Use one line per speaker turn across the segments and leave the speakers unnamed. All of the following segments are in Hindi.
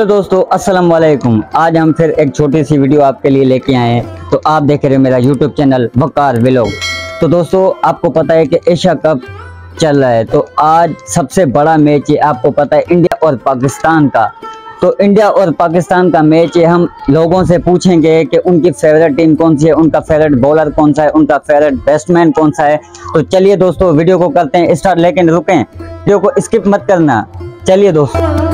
हेलो दोस्तों अस्सलाम वालेकुम आज हम फिर एक छोटी सी वीडियो आपके लिए लेके आए हैं। तो आप देख रहे हो मेरा यूट्यूब चैनल वकार विलोग तो दोस्तों, आपको पता है कि एशिया कप चल रहा है। तो आज सबसे बड़ा मैच है, आपको पता है, इंडिया और पाकिस्तान का। तो इंडिया और पाकिस्तान का मैच है, हम लोगों से पूछेंगे कि उनकी फेवरेट टीम कौन सी है, उनका फेवरेट बॉलर कौन सा है, उनका फेवरेट बैट्समैन कौन सा है। तो चलिए दोस्तों, वीडियो को करते हैं स्टार्ट लेकिन रुकें। वीडियो को स्किप मत करना। चलिए दोस्तों।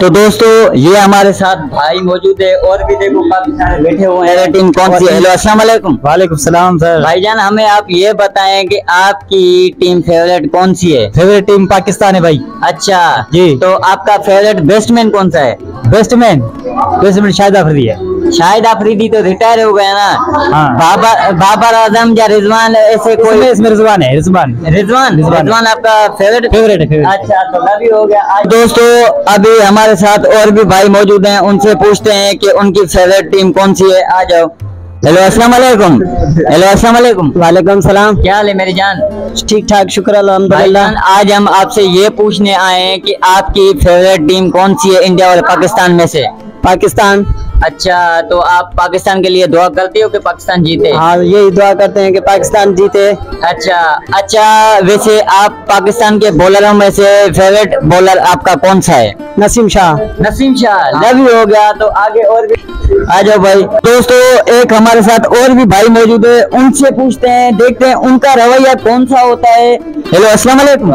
तो दोस्तों ये हमारे साथ भाई मौजूद है और भी देखो काफ़ी सारे बैठे हुए हैं। टीम कौन सी हेलो अस्सलाम वालेकुम।
वालेकुम सलाम सर।
भाईजान हमें आप ये बताएँ कि आपकी टीम फेवरेट कौन सी है?
फेवरेट टीम पाकिस्तान है भाई।
अच्छा
जी।
तो आपका फेवरेट बेस्टमैन कौन सा है?
बेस्टमैन बेस्टमैन शाहिद आफरी है।
शाहिद अफरीदी तो रिटायर हो गया ना।
हाँ।
बाबर बाबर आज़म या रिजवान ऐसे कोई
इसमें रिजवान है रिजवान।
रिजवान?
रिजवान।
आपका फेवरेट
फेवरेट है
अच्छा तो लवी हो गया। दोस्तों अभी हमारे साथ और भी भाई मौजूद हैं उनसे पूछते हैं कि उनकी फेवरेट टीम कौन सी है। आ जाओ। हेलो अस्सलाम वालेकुम। हेलो अस्सलाम वालेकुम।
वालेकुम सलाम।
क्या हाल है मेरी जान?
ठीक ठाक शुक्र अल्हम्दुलिल्लाह।
आज हम आपसे ये पूछने आए हैं कि आपकी फेवरेट टीम कौन सी है इंडिया और पाकिस्तान में से?
पाकिस्तान।
अच्छा तो आप पाकिस्तान के लिए दुआ करते हो कि पाकिस्तान जीते?
हाँ यही दुआ करते हैं कि पाकिस्तान जीते।
अच्छा अच्छा वैसे आप पाकिस्तान के बॉलरों में से फेवरेट बॉलर आपका कौन सा है?
नसीम शाह।
नसीम शाह लव हो गया तो आगे और भी आ जाओ भाई। दोस्तों एक हमारे साथ और भी भाई मौजूद है। उनसे पूछते हैं देखते हैं उनका रवैया कौन सा होता है। हेलो अस्सलाम वालेकुम।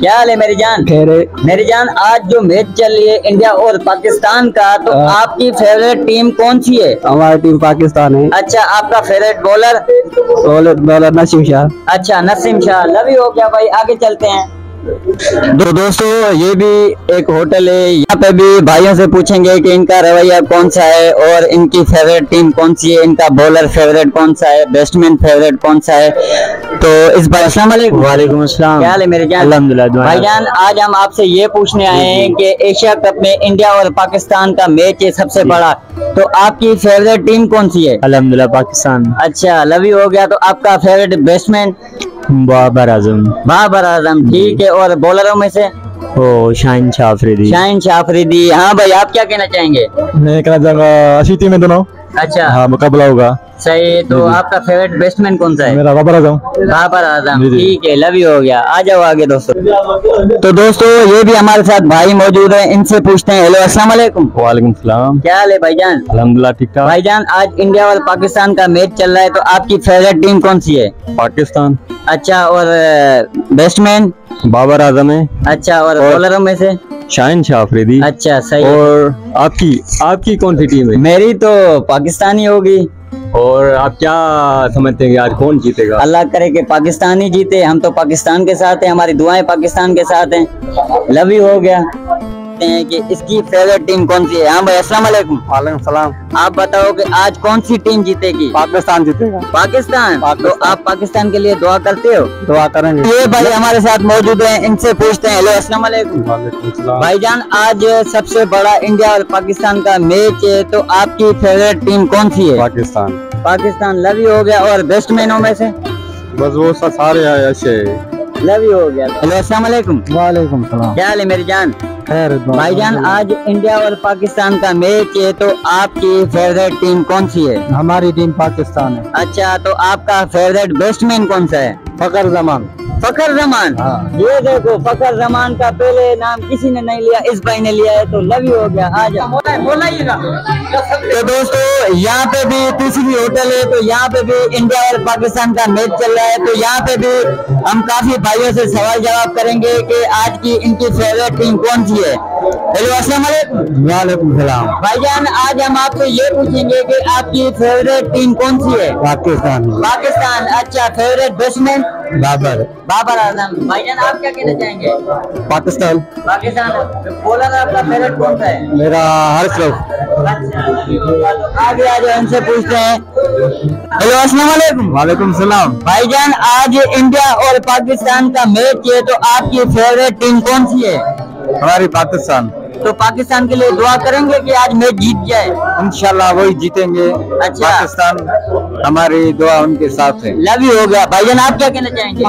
क्या हाल है मेरी जान?
खैर है।
मेरी जान आज जो मैच चल रही है इंडिया और पाकिस्तान का तो
हाँ।
आपकी फेवरेट टीम कौन सी है?
हमारी टीम पाकिस्तान है।
अच्छा आपका favourite bowler
bowler bowler Naseem Shah.
अच्छा नसीम शाह। लवी हो गया भाई। आगे चलते हैं। दो दोस्तों ये भी एक होटल है। यहाँ पे भी भाइयों से पूछेंगे कि इनका रवैया कौन सा है और इनकी फेवरेट टीम कौन सी है? इनका बॉलर फेवरेट कौन सा है? बैट्समैन फेवरेट कौन सा है? तो इस बार अस्सलाम वालेकुम।
वालेकुम अस्सलाम।
क्या हाल है मेरे जान?
अल्हम्दुलिल्लाह।
भाईजान आज हम आपसे ये पूछने आए हैं कि एशिया कप में इंडिया और पाकिस्तान का मैच है सबसे बड़ा। तो आपकी फेवरेट टीम कौन सी है?
अल्हम्दुलिल्लाह पाकिस्तान।
अच्छा लवी हो गया। तो आपका फेवरेट बैट्समैन
बाबर आज़म।
बाबर आज़म ठीक है और बॉलरों में से?
ओ शाहिन शाह अफरीदी
शाहिन शाह अफरीदी हाँ भाई आप क्या कहना चाहेंगे?
मैं कहना चाहूँगा अच्छी टीम है दोनों।
अच्छा।
हाँ मुकाबला होगा।
सही तो आपका फेवरेट बैट्समैन कौन सा है?
मेरा बाबर आज़म
बाबर आज़म। ठीक है लवी हो गया। आ जाओ आगे दोस्तों। तो दोस्तों ये भी हमारे साथ भाई मौजूद है। इनसे पूछते हैं हेलो अस्सलाम वालेकुम।
वालेकुम सलाम।
क्या हाल है भाईजान?
अल्हम्दुलिल्लाह ठीक ठाक।
भाईजान आज इंडिया और पाकिस्तान का मैच चल रहा है तो आपकी फेवरेट टीम कौन सी है?
पाकिस्तान।
अच्छा और बैट्समैन
बाबर आज़म है
अच्छा और
और-
बॉलरों में से?
शाहिन शाह अफरीदी।
अच्छा सही।
और आपकी आपकी कौन सी टीम है?
मेरी तो पाकिस्तानी होगी।
और आप क्या समझते हैं आज कौन जीतेगा?
अल्लाह करे कि पाकिस्तान ही जीते। हम तो पाकिस्तान के साथ हैं, हमारी दुआएँ पाकिस्तान के साथ हैं। लव लवी हो गया। कहते हैं कि इसकी फेवरेट टीम कौन सी है? हाँ भाई अस्सलाम वालेकुम।
वालेकुम सलाम।
आप बताओ कि आज कौन सी टीम जीतेगी?
पाकिस्तान जीतेगा।
पाकिस्तान? तो आप पाकिस्तान के लिए दुआ करते हो?
दुआ करेंगे।
ये भाई हमारे साथ मौजूद है इनसे पूछते हैं हेलो
सलाम।
भाईजान आज सबसे बड़ा इंडिया और पाकिस्तान का मैच है तो आपकी फेवरेट टीम कौन सी है?
पाकिस्तान।
पाकिस्तान लवी हो गया और बैट्समैनों में से
बस वो सारे ऐसे
लवी हो गया। हेलो अस्सलाम वालेकुम।
वालेकुम सलाम।
क्या हाल है मेरी जान?
खैर
भाईजान आज इंडिया और पाकिस्तान का मैच है तो आपकी फेवरेट टीम कौन सी है?
हमारी टीम पाकिस्तान है।
अच्छा तो आपका फेवरेट बैट्समैन कौन सा है?
फकर जमान
फकर जमान।
हाँ।
ये देखो फकर जमान का पहले नाम किसी ने नहीं लिया इस भाई ने लिया है तो लवी हो गया आ जाओ। तो दोस्तों यहाँ पे भी तीसरी होटल है तो यहाँ पे भी इंडिया और पाकिस्तान का मैच चल रहा है तो यहाँ पे भी हम काफ़ी भाइयों से सवाल जवाब करेंगे कि आज की इनकी फेवरेट टीम कौन सी है। हेलो अस्सलाम वालेकुम।
सलाम।
भाईजान आज हम आपसे ये पूछेंगे कि आपकी फेवरेट टीम कौन सी है?
पाकिस्तान।
पाकिस्तान अच्छा फेवरेट बैट्समैन
बाबर।
बाबर आज़म भाईजान आप क्या कहना चाहेंगे?
पाकिस्तान।
पाकिस्तान। बॉलर आपका फेवरेट कौन सा है?
मेरा हर तरफ़
अच्छा। तो आगे आज जाओ इनसे पूछते हैं। हेलो अस्सलाम वालेकुम।
वालेकुम सलाम।
भाईजान आज इंडिया और पाकिस्तान का मैच है तो आपकी फेवरेट टीम कौन सी है?
हमारी पाकिस्तान।
तो पाकिस्तान के लिए दुआ करेंगे कि आज मैच जीत जाए।
इंशाल्लाह वही जीतेंगे।
अच्छा।
पाकिस्तान हमारी दुआ उनके साथ है।
लव यू हो गया। भाईजान आप क्या कहना चाहेंगे?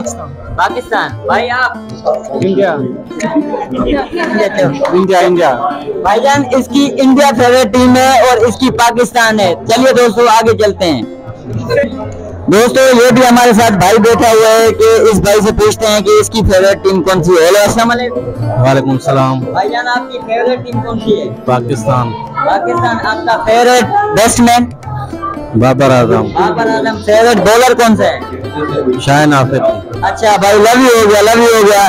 पाकिस्तान। भाई आप?
इंडिया।
India
India India.
भाईजान इसकी इंडिया फेवरेट टीम है और इसकी पाकिस्तान है। चलिए दोस्तों आगे चलते हैं। दोस्तों ये भी हमारे साथ भाई बैठा हुआ है कि इस भाई से पूछते हैं कि इसकी फेवरेट टीम कौन सी है?
वालेकुम। सलाम।
भाईजान आपकी फेवरेट टीम कौन सी है?
पाकिस्तान।
पाकिस्तान आपका favourite batsman
Babar Azam.
Babar Azam favourite bowler कौन सा है?
शाहन आफिद
अच्छा भाई लव यू हो गया लव यू हो गया।